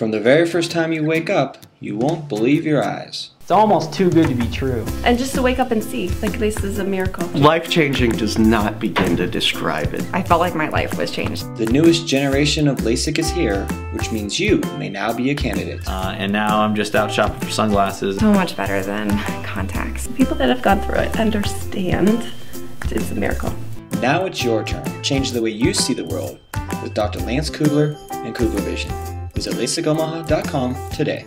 From the very first time you wake up, you won't believe your eyes. It's almost too good to be true. And just to wake up and see, like this is a miracle. Life changing does not begin to describe it. I felt like my life was changed. The newest generation of LASIK is here, which means you may now be a candidate. Uh, and now I'm just out shopping for sunglasses. So much better than contacts. People that have gone through it understand it's a miracle. Now it's your turn to change the way you see the world with Dr. Lance Kugler and Kugler Vision. Visit LASIKOmaha.com today.